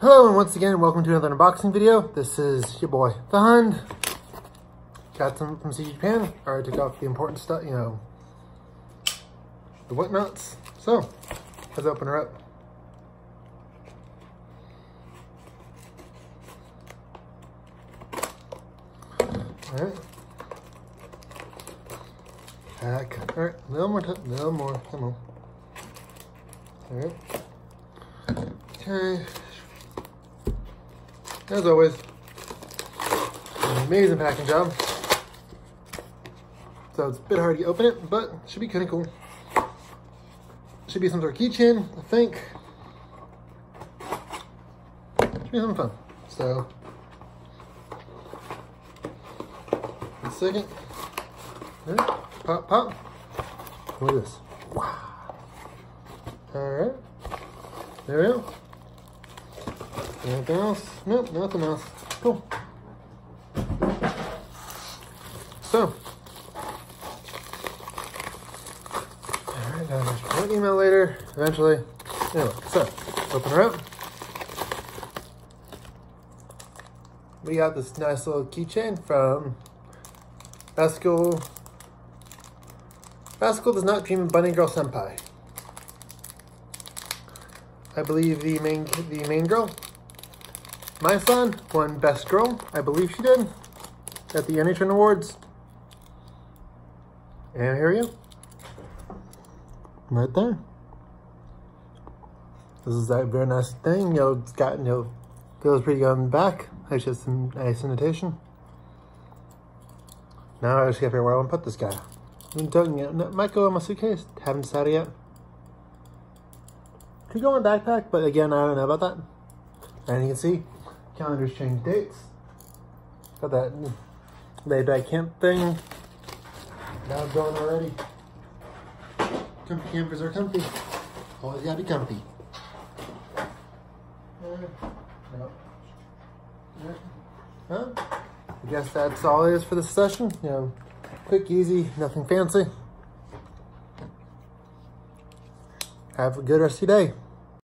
Hello and once again, welcome to another unboxing video. This is your boy, The Hund. Got some from CD Japan. Already took off the important stuff, you know, the whatnots. So, let's open her up. Alright. Pack. Alright, a little more, a little more, come on. Alright. Okay. As always, amazing packing job. So it's a bit hard to open it, but should be kind of cool. Should be some sort of keychain, I think. Should be something fun. So, a second. Right. Pop, pop. What is this. Wow. All right. There we go. Anything else? Nope, nothing else. Cool. So. Alright, there's one email later, eventually. Anyway, so, open her up. We got this nice little keychain from Rascal. Rascal does not dream of Bunny Girl Senpai. I believe the main the main girl my son won Best Girl, I believe she did, at the NHN Awards. And here you Right there. This is that very nice thing, you know, it's got, you know, feels pretty good on the back. It's just some nice indentation. Now I just gotta figure where I want to put this guy. I'm telling it might go in my suitcase. Haven't decided yet. Could go in my backpack, but again, I don't know about that. And you can see, Calendars change dates. Got that laid back camp thing. Now I'm going already. Comfy campers are comfy. Always gotta be comfy. Huh? I guess that's all it is for this session. You know, quick, easy, nothing fancy. Have a good rest of your day.